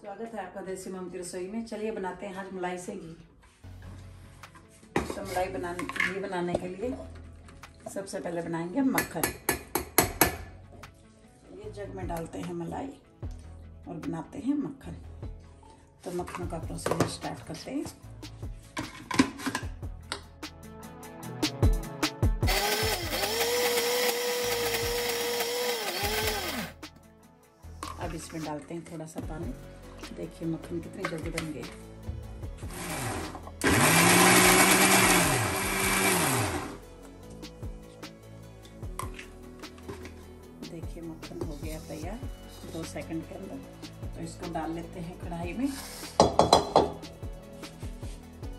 स्वागत है आपका देसी मम की रसोई में। चलिए बनाते हैं आज मलाई से घी। तो मलाई बनाने घी बनाने के लिए सबसे पहले बनाएँगे मक्खन। ये जग में डालते हैं मलाई और बनाते हैं मक्खन। तो मक्खन का प्रोसीजर स्टार्ट करते हैं। अब इसमें डालते हैं थोड़ा सा पानी। देखिए मक्खन कितनी जल्दी बन गई। देखिए मक्खन हो गया तैयार, दो सेकंड के अंदर। तो इसको डाल लेते हैं कढ़ाई में।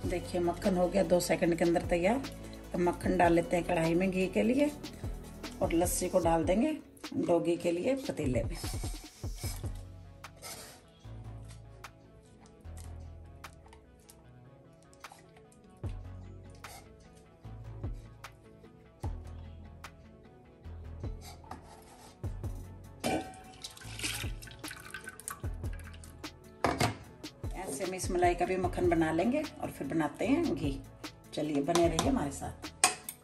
देखिए मक्खन हो गया दो सेकंड के अंदर तैयार। अब मक्खन डाल लेते हैं कढ़ाई में घी के लिए और लस्सी को डाल देंगे डोगी के लिए पतीले में। ऐसे हम इस मलाई का भी मक्खन बना लेंगे और फिर बनाते हैं घी। चलिए, बने रहिए हमारे साथ।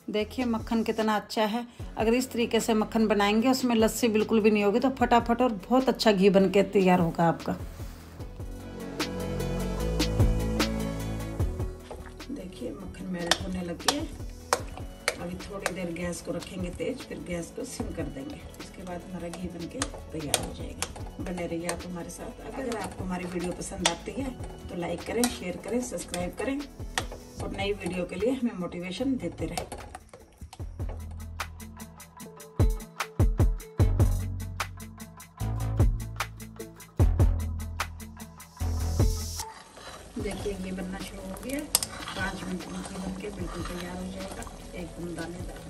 देखिए, मक्खन कितना अच्छा है। अगर इस तरीके से मक्खन बनाएँगे, उसमें लस्सी बिल्कुल भी नहीं होगी तो फटाफट और बहुत अच्छा घी बन के तैयार होगा आपका। देखिए, मक्खन मेरे होने लगी है। अभी थोड़ी देर गैस को रखेंगे तेज, फिर गैस को सिम कर देंगे। उसके बाद हमारा घी बन के तैयार हो जाएगा। बने रहिए आप हमारे साथ। अगर आपको हमारी वीडियो पसंद आती है तो लाइक करें शेयर करें सब्सक्राइब करें और नई वीडियो के लिए हमें मोटिवेशन देते रहें। देखिए ये बनना शुरू हो गया। पाँच मिनट में ये के बिल्कुल तैयार हो जाएगा एकदम दानेदार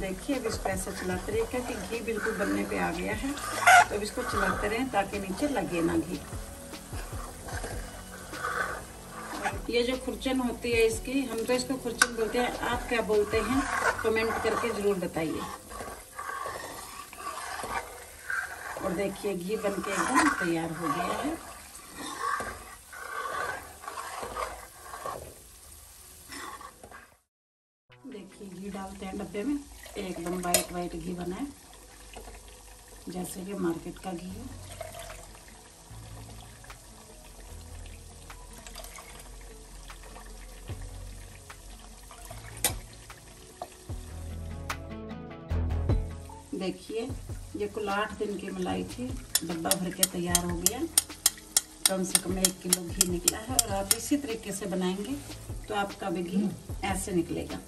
देखिए, अब इसको ऐसा चलाते रहे क्योंकि घी बिल्कुल बनने पे आ गया है। तो अब इसको चलाते रहें ताकि नीचे लगे ना घी। ये जो खुरचन होती है इसकी, हम तो इसको खुरचन बोलते हैं, आप क्या बोलते हैं, कमेंट करके ज़रूर बताइए। और देखिए, घी बन के एकदम तैयार हो गया है। देखिए, घी डालते हैं डब्बे में। एकदम वाइट वाइट घी बना है, जैसे कि मार्केट का घी है। देखिए ये कुल आठ दिन की मलाई थी, डब्बा भर के तैयार हो गया। कम से कम एक किलो घी निकला है और आप इसी तरीके से बनाएँगे तो आपका भी घी ऐसे निकलेगा।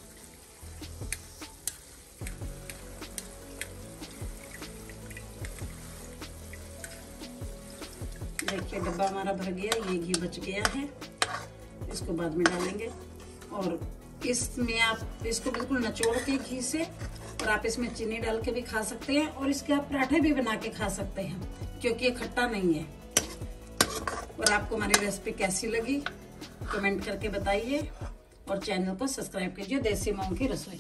देखिए, डब्बा हमारा भर गया, ये घी बच गया है। इसको बाद में डालेंगे और इसमें आप इसको बिल्कुल नचोड़ के घी से और आप इसमें चीनी डाल के भी खा सकते हैं और इसके आप पराठे भी बना के खा सकते हैं, क्योंकि ये खट्टा नहीं है। और आपको हमारी रेसिपी कैसी लगी, कमेंट करके बताइए और चैनल को सब्सक्राइब कीजिए देसी मूंग की रसोई।